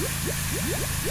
you